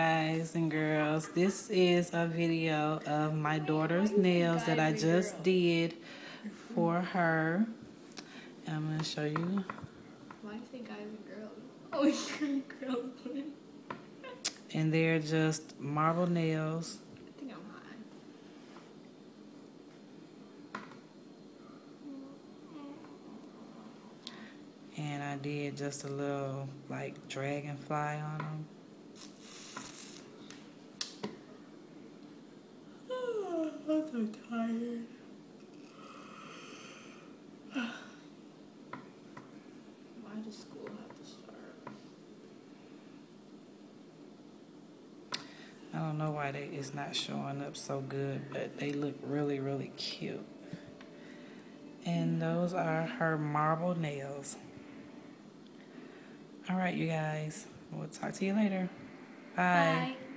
guys and girls. This is a video of my daughter's nails that I just did for her. I'm to show you. Why do you say guys and girls? Oh, girls. and they're just marble nails. I think I'm high. And I did just a little like dragonfly on them. So tired. Why does school have to start? I don't know why they it's not showing up so good, but they look really, really cute. And those are her marble nails. All right, you guys. We'll talk to you later. Bye. Bye.